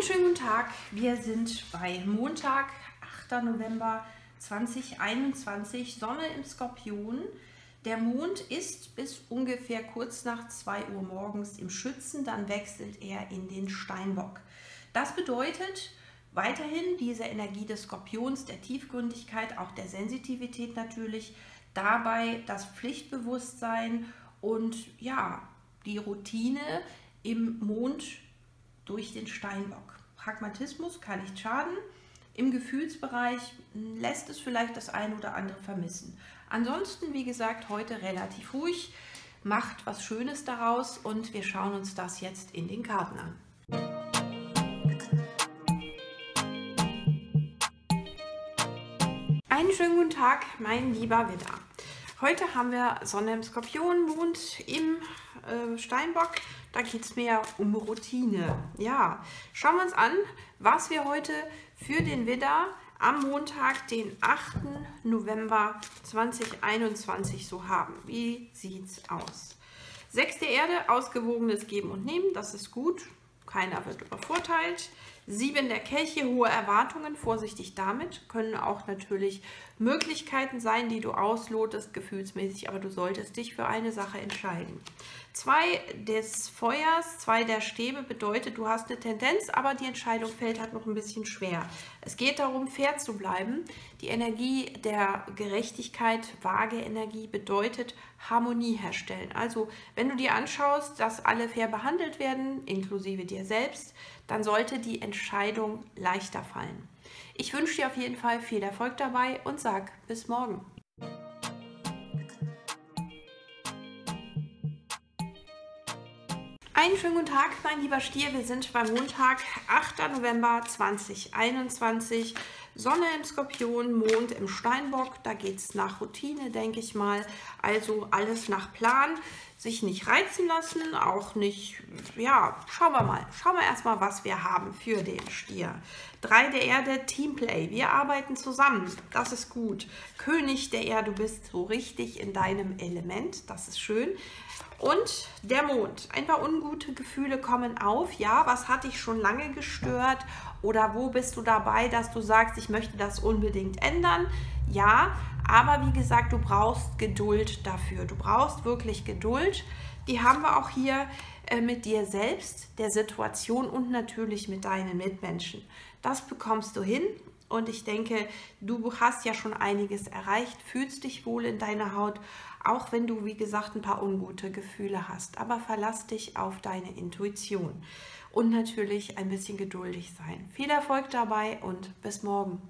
Einen schönen guten Tag. Wir sind bei Montag, 8. November 2021, Sonne im Skorpion. Der Mond ist bis ungefähr kurz nach 2 Uhr morgens im Schützen, dann wechselt er in den Steinbock. Das bedeutet weiterhin diese Energie des Skorpions, der Tiefgründigkeit, auch der Sensitivität natürlich, dabei das Pflichtbewusstsein und ja, die Routine im Mond durch den Steinbock. Pragmatismus kann nicht schaden. Im Gefühlsbereich lässt es vielleicht das eine oder andere vermissen. Ansonsten, wie gesagt, heute relativ ruhig. Macht was Schönes daraus und wir schauen uns das jetzt in den Karten an. Einen schönen guten Tag, mein lieber Widder. Heute haben wir Sonne im Skorpion, Mond im äh, Steinbock. Da geht es mehr um Routine. Ja, schauen wir uns an, was wir heute für den Widder am Montag, den 8. November 2021 so haben. Wie sieht's aus? Sechs der Erde, ausgewogenes Geben und Nehmen, das ist gut. Keiner wird übervorteilt. Sieben der Kelche, hohe Erwartungen, vorsichtig damit, können auch natürlich Möglichkeiten sein, die du auslotest, gefühlsmäßig, aber du solltest dich für eine Sache entscheiden. Zwei des Feuers, zwei der Stäbe bedeutet, du hast eine Tendenz, aber die Entscheidung fällt halt noch ein bisschen schwer. Es geht darum, fair zu bleiben. Die Energie der Gerechtigkeit, vage Energie, bedeutet Harmonie herstellen. Also, wenn du dir anschaust, dass alle fair behandelt werden, inklusive dir selbst, dann sollte die Entscheidung leichter fallen. Ich wünsche dir auf jeden Fall viel Erfolg dabei und sag bis morgen. Einen schönen guten Tag, mein lieber Stier. Wir sind beim Montag, 8. November 2021. Sonne im Skorpion, Mond im Steinbock. Da geht es nach Routine, denke ich mal. Also alles nach Plan. Sich nicht reizen lassen, auch nicht, ja, schauen wir mal. Schauen wir erstmal, was wir haben für den Stier. Drei der Erde, Teamplay. Wir arbeiten zusammen. Das ist gut. König der Erde, du bist so richtig in deinem Element. Das ist schön. Und der Mond. Ein paar ungute Gefühle kommen auf. Ja, was hat dich schon lange gestört? Oder wo bist du dabei, dass du sagst, ich möchte das unbedingt ändern? Ja, aber wie gesagt, du brauchst Geduld dafür. Du brauchst wirklich Geduld. Die haben wir auch hier äh, mit dir selbst, der Situation und natürlich mit deinen Mitmenschen. Das bekommst du hin und ich denke, du hast ja schon einiges erreicht, fühlst dich wohl in deiner Haut, auch wenn du, wie gesagt, ein paar ungute Gefühle hast. Aber verlass dich auf deine Intuition und natürlich ein bisschen geduldig sein. Viel Erfolg dabei und bis morgen.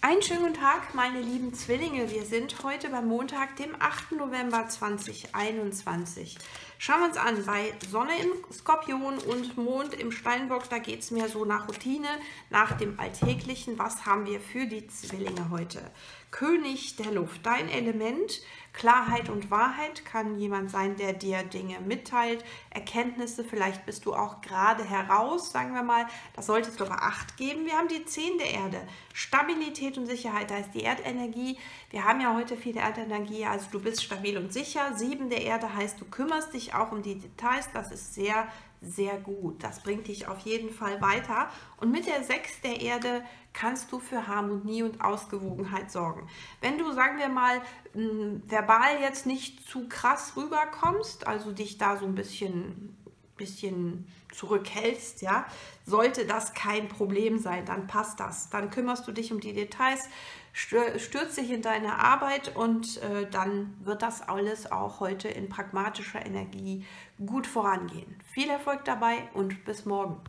Einen schönen guten Tag, meine lieben Zwillinge. Wir sind heute beim Montag, dem 8. November 2021. Schauen wir uns an, bei Sonne im Skorpion und Mond im Steinbock, da geht es mir so nach Routine, nach dem Alltäglichen. Was haben wir für die Zwillinge heute? König der Luft, dein Element, Klarheit und Wahrheit kann jemand sein, der dir Dinge mitteilt, Erkenntnisse, vielleicht bist du auch gerade heraus, sagen wir mal, das solltest du aber Acht geben. Wir haben die Zehn der Erde, Stabilität und Sicherheit, da ist die Erdenergie. Wir haben ja heute viel Erdenergie, also du bist stabil und sicher. Sieben der Erde heißt, du kümmerst dich auch um die Details, das ist sehr, sehr gut. Das bringt dich auf jeden Fall weiter. Und mit der Sechs der Erde kannst du für Harmonie und Ausgewogenheit sorgen. Wenn du, sagen wir mal, verbal jetzt nicht zu krass rüberkommst, also dich da so ein bisschen, bisschen zurückhältst, ja, sollte das kein Problem sein, dann passt das. Dann kümmerst du dich um die Details, stürzt dich in deine Arbeit und äh, dann wird das alles auch heute in pragmatischer Energie gut vorangehen. Viel Erfolg dabei und bis morgen.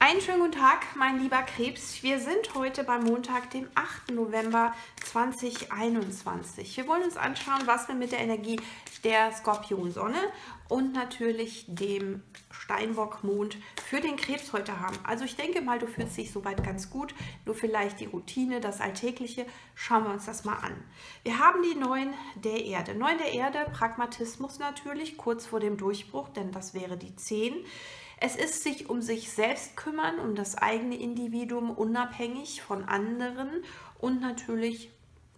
Einen schönen guten Tag, mein lieber Krebs. Wir sind heute beim Montag, dem 8. November 2021. Wir wollen uns anschauen, was wir mit der Energie der Skorpionsonne und natürlich dem Steinbockmond für den Krebs heute haben. Also ich denke mal, du fühlst dich soweit ganz gut. Nur vielleicht die Routine, das Alltägliche. Schauen wir uns das mal an. Wir haben die Neun der Erde. Neun der Erde, Pragmatismus natürlich, kurz vor dem Durchbruch, denn das wäre die 10. Es ist sich um sich selbst kümmern, um das eigene Individuum unabhängig von anderen und natürlich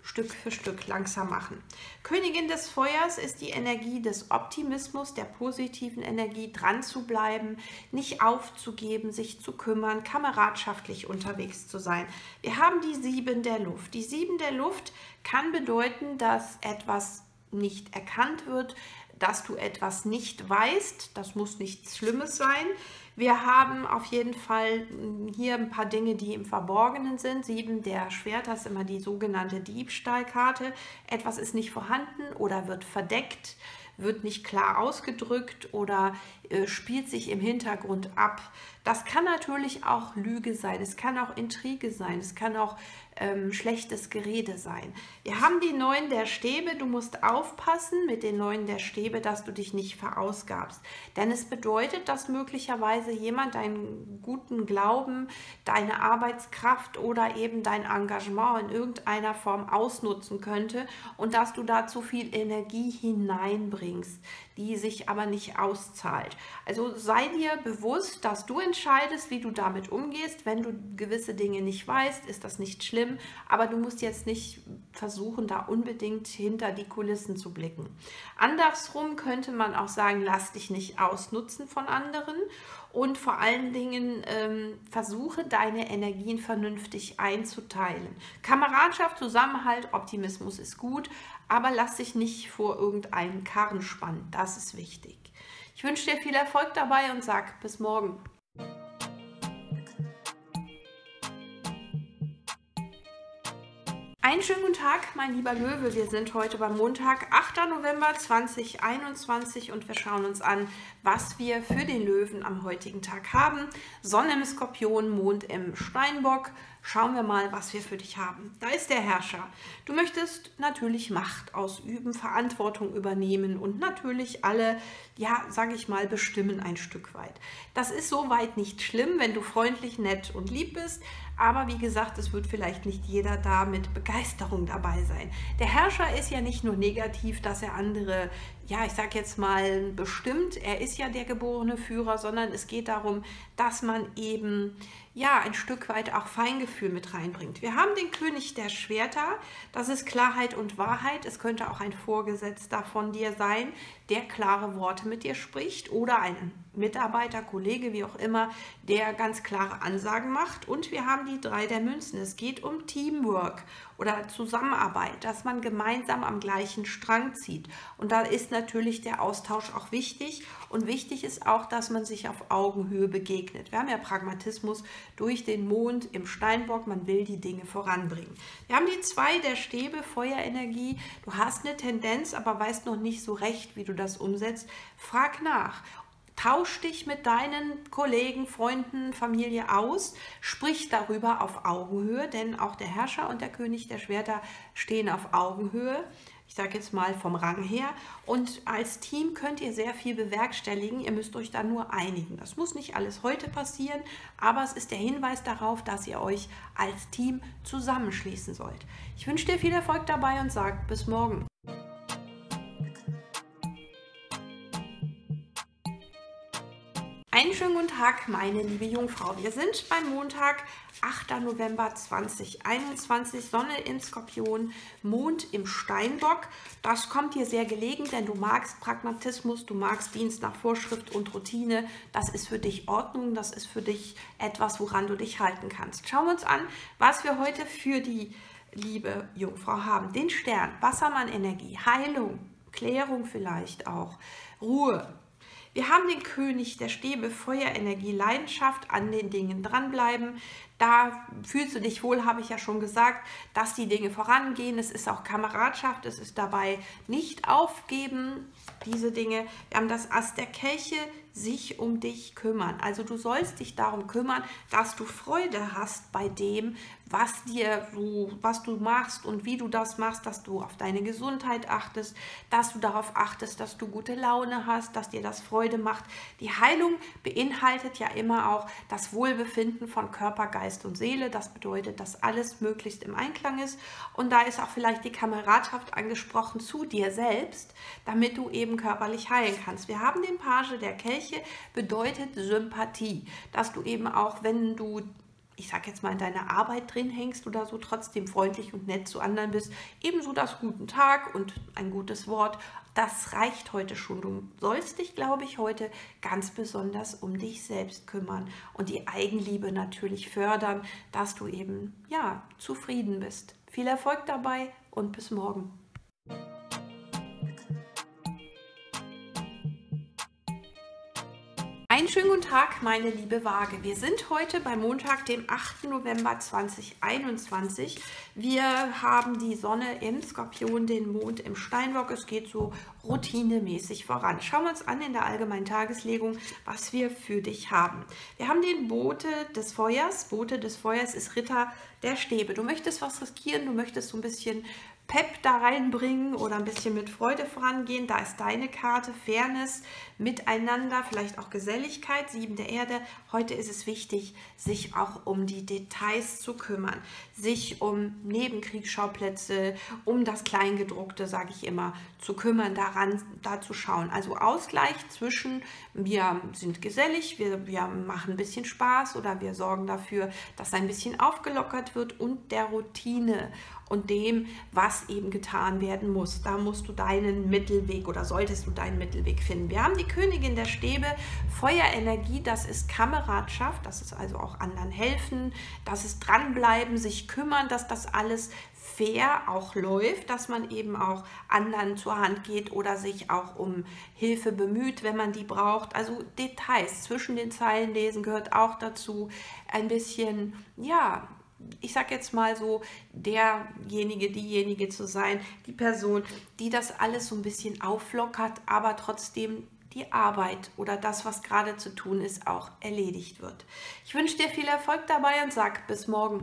Stück für Stück langsam machen. Königin des Feuers ist die Energie des Optimismus, der positiven Energie, dran zu bleiben, nicht aufzugeben, sich zu kümmern, kameradschaftlich unterwegs zu sein. Wir haben die Sieben der Luft. Die Sieben der Luft kann bedeuten, dass etwas nicht erkannt wird, dass du etwas nicht weißt. Das muss nichts Schlimmes sein. Wir haben auf jeden Fall hm, hier ein paar Dinge, die im Verborgenen sind. Sieben der Schwerter ist immer die sogenannte Diebstahlkarte. Etwas ist nicht vorhanden oder wird verdeckt, wird nicht klar ausgedrückt oder äh, spielt sich im Hintergrund ab. Das kann natürlich auch Lüge sein, es kann auch Intrige sein, es kann auch ähm, schlechtes Gerede sein. Wir haben die Neun der Stäbe, du musst aufpassen mit den Neun der Stäbe, dass du dich nicht verausgabst. Denn es bedeutet, dass möglicherweise jemand deinen guten Glauben, deine Arbeitskraft oder eben dein Engagement in irgendeiner Form ausnutzen könnte und dass du da zu viel Energie hineinbringst, die sich aber nicht auszahlt. Also sei dir bewusst, dass du entscheidest, wie du damit umgehst. Wenn du gewisse Dinge nicht weißt, ist das nicht schlimm, aber du musst jetzt nicht versuchen, da unbedingt hinter die Kulissen zu blicken. Andersrum könnte man auch sagen, lass dich nicht ausnutzen von anderen und vor allen Dingen ähm, versuche deine Energien vernünftig einzuteilen. Kameradschaft, Zusammenhalt, Optimismus ist gut, aber lass dich nicht vor irgendeinem Karren spannen. Das ist wichtig. Ich wünsche dir viel Erfolg dabei und sag bis morgen. Einen schönen guten Tag, mein lieber Löwe. Wir sind heute beim Montag, 8. November 2021 und wir schauen uns an, was wir für den Löwen am heutigen Tag haben. Sonne im Skorpion, Mond im Steinbock, Schauen wir mal, was wir für dich haben. Da ist der Herrscher. Du möchtest natürlich Macht ausüben, Verantwortung übernehmen und natürlich alle, ja, sage ich mal, bestimmen ein Stück weit. Das ist soweit nicht schlimm, wenn du freundlich, nett und lieb bist. Aber wie gesagt, es wird vielleicht nicht jeder da mit Begeisterung dabei sein. Der Herrscher ist ja nicht nur negativ, dass er andere ja, ich sage jetzt mal bestimmt, er ist ja der geborene Führer, sondern es geht darum, dass man eben ja ein Stück weit auch Feingefühl mit reinbringt. Wir haben den König der Schwerter, das ist Klarheit und Wahrheit. Es könnte auch ein Vorgesetzter von dir sein, der klare Worte mit dir spricht oder ein Mitarbeiter, Kollege, wie auch immer, der ganz klare Ansagen macht. Und wir haben die drei der Münzen. Es geht um Teamwork oder Zusammenarbeit, dass man gemeinsam am gleichen Strang zieht. Und da ist natürlich der Austausch auch wichtig. Und wichtig ist auch, dass man sich auf Augenhöhe begegnet. Wir haben ja Pragmatismus durch den Mond im Steinbock. Man will die Dinge voranbringen. Wir haben die zwei der Stäbe, Feuerenergie. Du hast eine Tendenz, aber weißt noch nicht so recht, wie du das umsetzt. Frag nach. Tausch dich mit deinen Kollegen, Freunden, Familie aus, sprich darüber auf Augenhöhe, denn auch der Herrscher und der König der Schwerter stehen auf Augenhöhe. Ich sage jetzt mal vom Rang her. Und als Team könnt ihr sehr viel bewerkstelligen. Ihr müsst euch da nur einigen. Das muss nicht alles heute passieren, aber es ist der Hinweis darauf, dass ihr euch als Team zusammenschließen sollt. Ich wünsche dir viel Erfolg dabei und sage bis morgen. Tag, meine liebe Jungfrau. Wir sind beim Montag, 8. November 2021, Sonne im Skorpion, Mond im Steinbock. Das kommt dir sehr gelegen, denn du magst Pragmatismus, du magst Dienst nach Vorschrift und Routine. Das ist für dich Ordnung, das ist für dich etwas, woran du dich halten kannst. Schauen wir uns an, was wir heute für die liebe Jungfrau haben. Den Stern, Wassermann-Energie, Heilung, Klärung vielleicht auch, Ruhe, wir haben den König der Stäbe, Feuerenergie, Leidenschaft, an den Dingen dranbleiben. Da fühlst du dich wohl, habe ich ja schon gesagt, dass die Dinge vorangehen. Es ist auch Kameradschaft, es ist dabei nicht aufgeben, diese Dinge. Wir haben das Ast der Kelche, sich um dich kümmern. Also du sollst dich darum kümmern, dass du Freude hast bei dem, was dir so, was du machst und wie du das machst, dass du auf deine Gesundheit achtest, dass du darauf achtest, dass du gute Laune hast, dass dir das Freude macht. Die Heilung beinhaltet ja immer auch das Wohlbefinden von Körper, Geist und Seele. Das bedeutet, dass alles möglichst im Einklang ist. Und da ist auch vielleicht die Kameradschaft angesprochen zu dir selbst, damit du eben körperlich heilen kannst. Wir haben den Page der Kelch Kirche bedeutet Sympathie, dass du eben auch, wenn du ich sag jetzt mal, in deiner Arbeit drin hängst oder so, trotzdem freundlich und nett zu anderen bist. Ebenso das guten Tag und ein gutes Wort. Das reicht heute schon. Du sollst dich, glaube ich, heute ganz besonders um dich selbst kümmern und die Eigenliebe natürlich fördern, dass du eben, ja, zufrieden bist. Viel Erfolg dabei und bis morgen. Schönen guten Tag, meine liebe Waage. Wir sind heute bei Montag, dem 8. November 2021. Wir haben die Sonne im Skorpion, den Mond im Steinbock. Es geht so routinemäßig voran. Schauen wir uns an in der allgemeinen Tageslegung, was wir für dich haben. Wir haben den Bote des Feuers. Bote des Feuers ist Ritter der Stäbe. Du möchtest was riskieren, du möchtest so ein bisschen Pep da reinbringen oder ein bisschen mit Freude vorangehen. Da ist deine Karte Fairness, Miteinander, vielleicht auch Geselligkeit, Sieben der Erde. Heute ist es wichtig, sich auch um die Details zu kümmern, sich um Nebenkriegsschauplätze, um das Kleingedruckte, sage ich immer, zu kümmern, daran da zu schauen. Also Ausgleich zwischen wir sind gesellig, wir, wir machen ein bisschen Spaß oder wir sorgen dafür, dass ein bisschen aufgelockert wird und der Routine und dem, was eben getan werden muss. Da musst du deinen Mittelweg oder solltest du deinen Mittelweg finden. Wir haben die Königin der Stäbe, Feuerenergie, das ist Kameradschaft, das ist also auch anderen helfen, das ist dranbleiben, sich kümmern, dass das alles fair auch läuft, dass man eben auch anderen zur Hand geht oder sich auch um Hilfe bemüht, wenn man die braucht. Also Details zwischen den Zeilen lesen gehört auch dazu. Ein bisschen, ja, ich sage jetzt mal so, derjenige, diejenige zu sein, die Person, die das alles so ein bisschen auflockert, aber trotzdem die Arbeit oder das, was gerade zu tun ist, auch erledigt wird. Ich wünsche dir viel Erfolg dabei und sag bis morgen.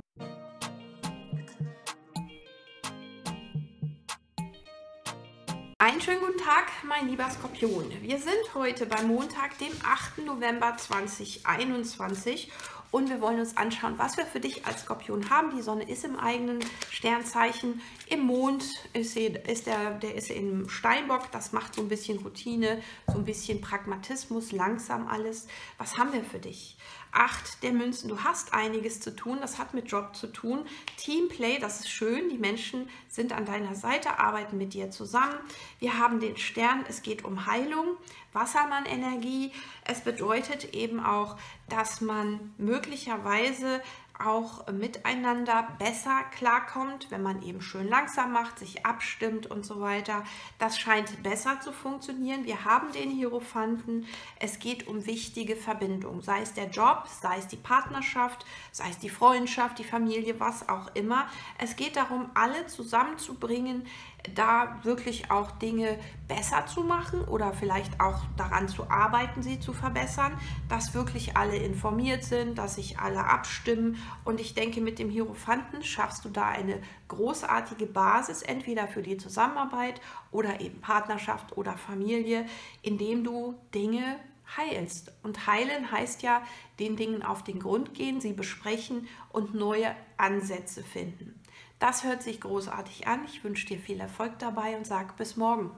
Einen schönen guten Tag, mein lieber Skorpion. Wir sind heute beim Montag, dem 8. November 2021 und wir wollen uns anschauen, was wir für dich als Skorpion haben. Die Sonne ist im eigenen Sternzeichen. Im Mond ist, sie, ist der, der ist im Steinbock. Das macht so ein bisschen Routine, so ein bisschen Pragmatismus, langsam alles. Was haben wir für dich? Acht der Münzen. Du hast einiges zu tun. Das hat mit Job zu tun. Teamplay, das ist schön. Die Menschen sind an deiner Seite, arbeiten mit dir zusammen. Wir haben den Stern. Es geht um Heilung. Wassermann-Energie. Es bedeutet eben auch, dass man möglicherweise auch miteinander besser klarkommt, wenn man eben schön langsam macht, sich abstimmt und so weiter. Das scheint besser zu funktionieren. Wir haben den Hierophanten. Es geht um wichtige Verbindungen, sei es der Job, sei es die Partnerschaft, sei es die Freundschaft, die Familie, was auch immer. Es geht darum, alle zusammenzubringen, da wirklich auch Dinge besser zu machen oder vielleicht auch daran zu arbeiten, sie zu verbessern, dass wirklich alle informiert sind, dass sich alle abstimmen. Und ich denke, mit dem Hierophanten schaffst du da eine großartige Basis, entweder für die Zusammenarbeit oder eben Partnerschaft oder Familie, indem du Dinge heilst. Und heilen heißt ja, den Dingen auf den Grund gehen, sie besprechen und neue Ansätze finden. Das hört sich großartig an. Ich wünsche dir viel Erfolg dabei und sage bis morgen.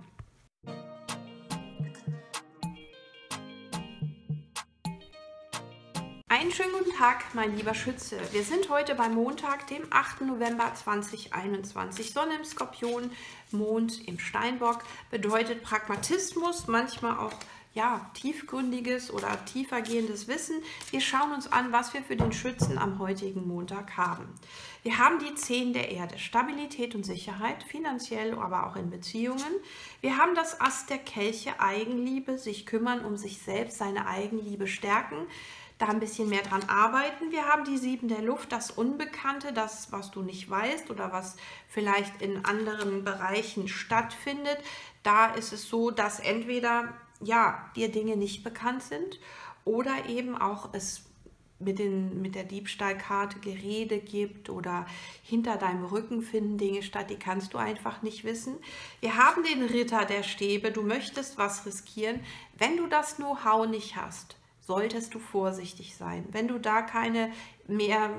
Einen schönen guten Tag, mein lieber Schütze. Wir sind heute beim Montag, dem 8. November 2021. Sonne im Skorpion, Mond im Steinbock bedeutet Pragmatismus, manchmal auch ja, tiefgründiges oder tiefergehendes Wissen. Wir schauen uns an, was wir für den Schützen am heutigen Montag haben. Wir haben die Zehn der Erde, Stabilität und Sicherheit, finanziell, aber auch in Beziehungen. Wir haben das Ast der Kelche, Eigenliebe, sich kümmern um sich selbst, seine Eigenliebe stärken da ein bisschen mehr dran arbeiten. Wir haben die Sieben der Luft, das Unbekannte, das, was du nicht weißt oder was vielleicht in anderen Bereichen stattfindet. Da ist es so, dass entweder ja, dir Dinge nicht bekannt sind oder eben auch es mit, den, mit der Diebstahlkarte Gerede gibt oder hinter deinem Rücken finden Dinge statt, die kannst du einfach nicht wissen. Wir haben den Ritter der Stäbe, du möchtest was riskieren. Wenn du das Know-how nicht hast, solltest du vorsichtig sein. Wenn du da keine mehr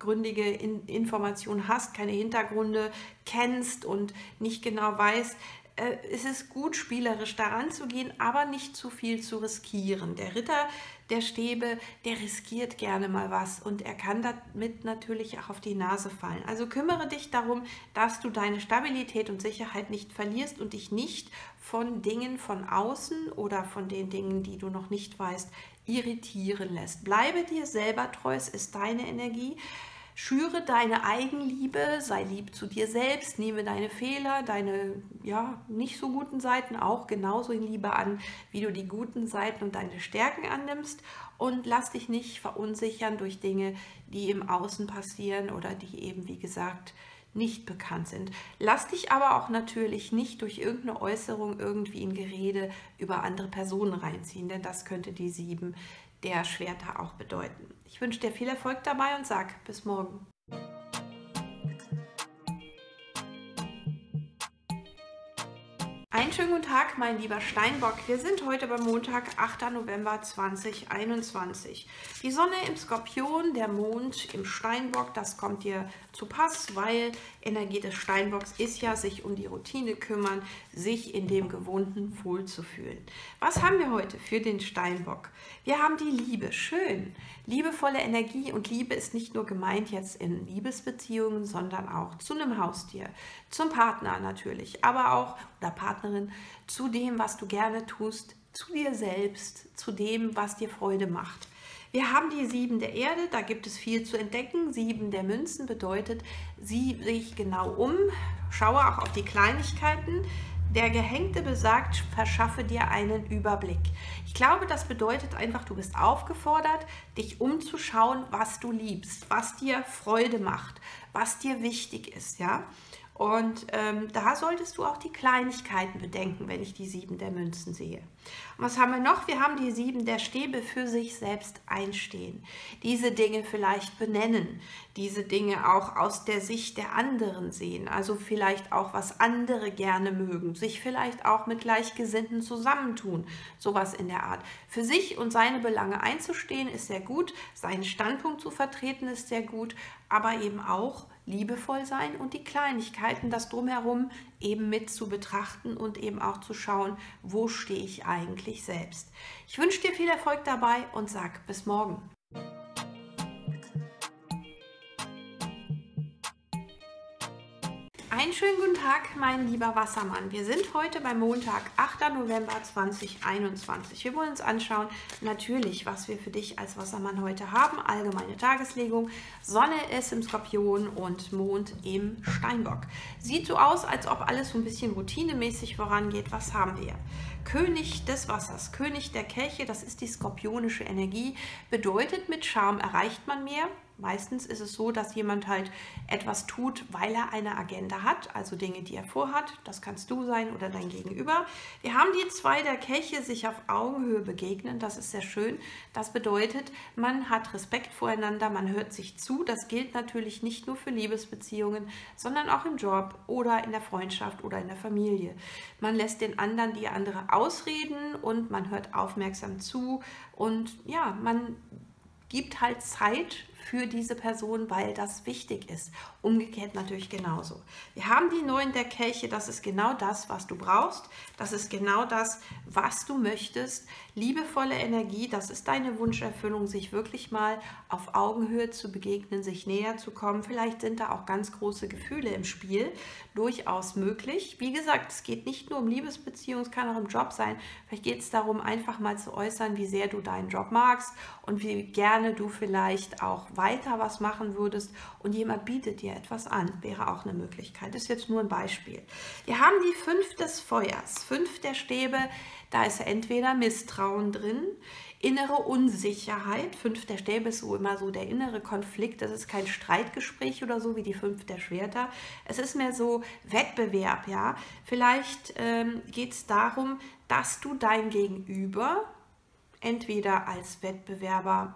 gründige In Information hast, keine Hintergründe kennst und nicht genau weißt, äh, es gut, spielerisch daran zu gehen, aber nicht zu viel zu riskieren. Der Ritter der Stäbe, der riskiert gerne mal was und er kann damit natürlich auch auf die Nase fallen. Also kümmere dich darum, dass du deine Stabilität und Sicherheit nicht verlierst und dich nicht von Dingen von außen oder von den Dingen, die du noch nicht weißt, irritieren lässt. Bleibe dir selber treu, es ist deine Energie. Schüre deine Eigenliebe, sei lieb zu dir selbst, nehme deine Fehler, deine ja, nicht so guten Seiten auch genauso in Liebe an, wie du die guten Seiten und deine Stärken annimmst und lass dich nicht verunsichern durch Dinge, die im Außen passieren oder die eben, wie gesagt, nicht bekannt sind. Lass dich aber auch natürlich nicht durch irgendeine Äußerung irgendwie in Gerede über andere Personen reinziehen, denn das könnte die sieben der Schwerter auch bedeuten. Ich wünsche dir viel Erfolg dabei und sag bis morgen. Schönen guten Tag, mein lieber Steinbock. Wir sind heute beim Montag, 8. November 2021. Die Sonne im Skorpion, der Mond im Steinbock, das kommt dir zu Pass, weil Energie des Steinbocks ist ja, sich um die Routine kümmern, sich in dem Gewohnten wohlzufühlen. Was haben wir heute für den Steinbock? Wir haben die Liebe, schön. Liebevolle Energie und Liebe ist nicht nur gemeint jetzt in Liebesbeziehungen, sondern auch zu einem Haustier, zum Partner natürlich, aber auch oder Partnerin zu dem, was du gerne tust, zu dir selbst, zu dem, was dir Freude macht. Wir haben die sieben der Erde, da gibt es viel zu entdecken. Sieben der Münzen bedeutet, sieh dich genau um, schaue auch auf die Kleinigkeiten. Der Gehängte besagt, verschaffe dir einen Überblick. Ich glaube, das bedeutet einfach, du bist aufgefordert, dich umzuschauen, was du liebst, was dir Freude macht, was dir wichtig ist, ja. Und ähm, da solltest du auch die Kleinigkeiten bedenken, wenn ich die sieben der Münzen sehe. Und was haben wir noch? Wir haben die sieben der Stäbe für sich selbst einstehen. Diese Dinge vielleicht benennen, diese Dinge auch aus der Sicht der anderen sehen. Also vielleicht auch, was andere gerne mögen, sich vielleicht auch mit Gleichgesinnten zusammentun, sowas in der Art. Für sich und seine Belange einzustehen ist sehr gut, seinen Standpunkt zu vertreten ist sehr gut, aber eben auch liebevoll sein und die Kleinigkeiten, das drumherum eben mit zu betrachten und eben auch zu schauen, wo stehe ich eigentlich selbst. Ich wünsche dir viel Erfolg dabei und sag bis morgen. Einen schönen guten Tag, mein lieber Wassermann. Wir sind heute beim Montag, 8. November 2021. Wir wollen uns anschauen, natürlich, was wir für dich als Wassermann heute haben. Allgemeine Tageslegung. Sonne ist im Skorpion und Mond im Steinbock. Sieht so aus, als ob alles so ein bisschen routinemäßig vorangeht. Was haben wir? König des Wassers, König der Kelche, das ist die skorpionische Energie. Bedeutet, mit Charme erreicht man mehr. Meistens ist es so, dass jemand halt etwas tut, weil er eine Agenda hat, also Dinge, die er vorhat. Das kannst du sein oder dein Gegenüber. Wir haben die zwei der Kelche sich auf Augenhöhe begegnen. Das ist sehr schön. Das bedeutet, man hat Respekt voreinander, man hört sich zu. Das gilt natürlich nicht nur für Liebesbeziehungen, sondern auch im Job oder in der Freundschaft oder in der Familie. Man lässt den anderen die andere ausreden und man hört aufmerksam zu und ja, man gibt halt Zeit für diese Person, weil das wichtig ist. Umgekehrt natürlich genauso. Wir haben die Neuen der Kelche, das ist genau das, was du brauchst. Das ist genau das, was du möchtest. Liebevolle Energie, das ist deine Wunscherfüllung, sich wirklich mal auf Augenhöhe zu begegnen, sich näher zu kommen. Vielleicht sind da auch ganz große Gefühle im Spiel, durchaus möglich. Wie gesagt, es geht nicht nur um Liebesbeziehungen, es kann auch im Job sein. Vielleicht geht es darum, einfach mal zu äußern, wie sehr du deinen Job magst und wie gerne du vielleicht auch weiter was machen würdest und jemand bietet dir etwas an, wäre auch eine Möglichkeit. Das ist jetzt nur ein Beispiel. Wir haben die fünf des Feuers, fünf der Stäbe, da ist entweder Misstrauen drin, innere Unsicherheit. Fünf der Stäbe ist so immer so der innere Konflikt. Das ist kein Streitgespräch oder so wie die fünf der Schwerter. Es ist mehr so Wettbewerb, ja. Vielleicht ähm, geht es darum, dass du dein Gegenüber entweder als Wettbewerber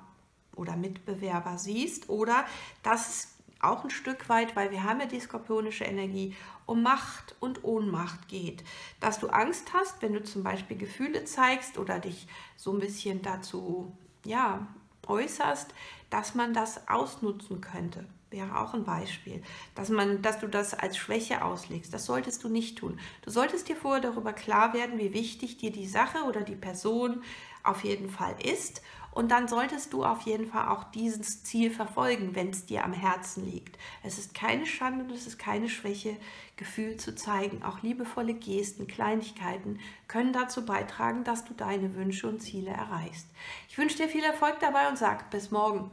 oder Mitbewerber siehst oder dass es auch ein Stück weit, weil wir haben ja die skorpionische Energie, um Macht und Ohnmacht geht. Dass du Angst hast, wenn du zum Beispiel Gefühle zeigst oder dich so ein bisschen dazu ja, äußerst, dass man das ausnutzen könnte. Wäre auch ein Beispiel, dass, man, dass du das als Schwäche auslegst. Das solltest du nicht tun. Du solltest dir vorher darüber klar werden, wie wichtig dir die Sache oder die Person auf jeden Fall ist. Und dann solltest du auf jeden Fall auch dieses Ziel verfolgen, wenn es dir am Herzen liegt. Es ist keine Schande und es ist keine Schwäche, Gefühl zu zeigen. Auch liebevolle Gesten, Kleinigkeiten können dazu beitragen, dass du deine Wünsche und Ziele erreichst. Ich wünsche dir viel Erfolg dabei und sag bis morgen.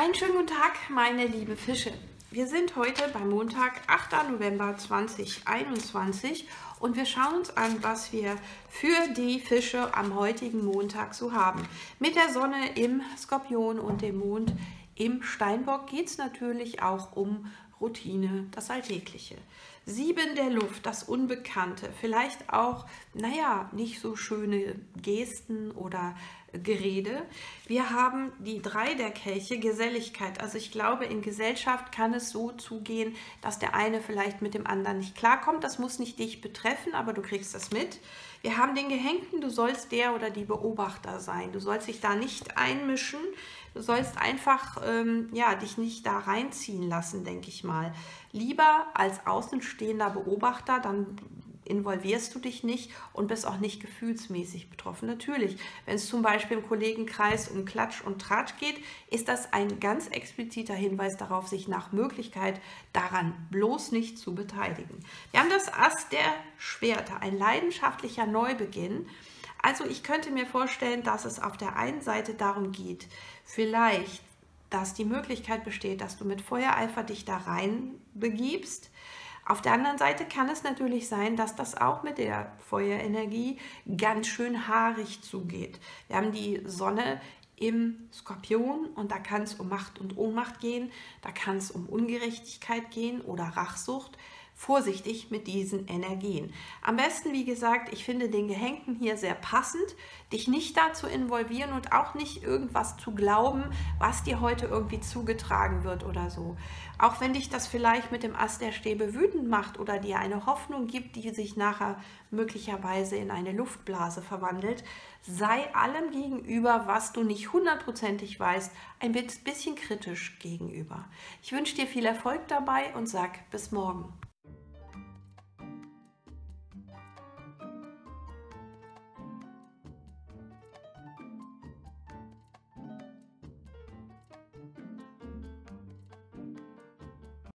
Einen schönen guten Tag, meine liebe Fische. Wir sind heute beim Montag, 8. November 2021 und wir schauen uns an, was wir für die Fische am heutigen Montag so haben. Mit der Sonne im Skorpion und dem Mond im Steinbock geht es natürlich auch um Routine, das Alltägliche. Sieben der Luft, das Unbekannte, vielleicht auch, naja, nicht so schöne Gesten oder Gerede. Wir haben die drei der Kelche, Geselligkeit. Also ich glaube, in Gesellschaft kann es so zugehen, dass der eine vielleicht mit dem anderen nicht klarkommt. Das muss nicht dich betreffen, aber du kriegst das mit. Wir haben den Gehängten, du sollst der oder die Beobachter sein. Du sollst dich da nicht einmischen. Du sollst einfach ähm, ja, dich nicht da reinziehen lassen, denke ich mal. Lieber als außenstehender Beobachter, dann involvierst du dich nicht und bist auch nicht gefühlsmäßig betroffen. Natürlich, wenn es zum Beispiel im Kollegenkreis um Klatsch und Tratsch geht, ist das ein ganz expliziter Hinweis darauf, sich nach Möglichkeit daran bloß nicht zu beteiligen. Wir haben das Ass der Schwerter, ein leidenschaftlicher Neubeginn. Also ich könnte mir vorstellen, dass es auf der einen Seite darum geht, vielleicht, dass die Möglichkeit besteht, dass du mit Feuereifer dich da rein begibst, auf der anderen Seite kann es natürlich sein, dass das auch mit der Feuerenergie ganz schön haarig zugeht. Wir haben die Sonne im Skorpion und da kann es um Macht und Ohnmacht gehen, da kann es um Ungerechtigkeit gehen oder Rachsucht vorsichtig mit diesen Energien. Am besten, wie gesagt, ich finde den Gehängten hier sehr passend, dich nicht da zu involvieren und auch nicht irgendwas zu glauben, was dir heute irgendwie zugetragen wird oder so. Auch wenn dich das vielleicht mit dem Ast der Stäbe wütend macht oder dir eine Hoffnung gibt, die sich nachher möglicherweise in eine Luftblase verwandelt, sei allem gegenüber, was du nicht hundertprozentig weißt, ein bisschen kritisch gegenüber. Ich wünsche dir viel Erfolg dabei und sag bis morgen.